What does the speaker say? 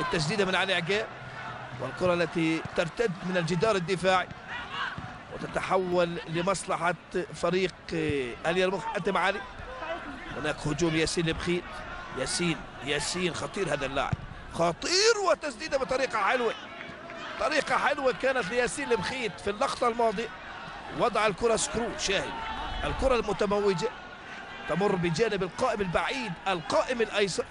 التسديدة من علي عقاب والكرة التي ترتد من الجدار الدفاعي وتتحول لمصلحة فريق آه، اليرموك حاتم علي؟ هناك هجوم ياسين لبخيت ياسين ياسين خطير هذا اللاعب. خطير وتسديدة بطريقة حلوة. طريقة حلوة كانت لياسين لبخيت في اللقطة الماضية. وضع الكرة سكرو شاهد. الكرة المتموجة تمر بجانب القائم البعيد القائم الأيسر.